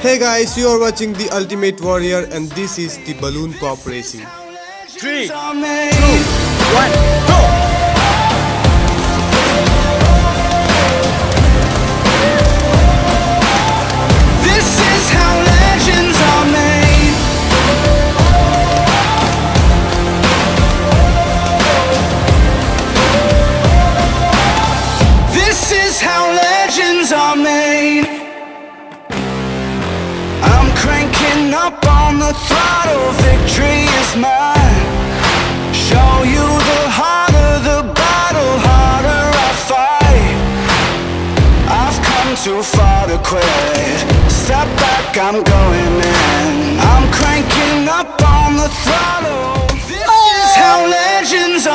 Hey guys, you are watching The Ultimate Warrior and this is the Balloon Pop Racing. 3, 2, 1 on the throttle, victory is mine. Show you the harder the battle, harder I fight. I've come too far to quit. Step back, I'm going in. I'm cranking up on the throttle. This is how legends are.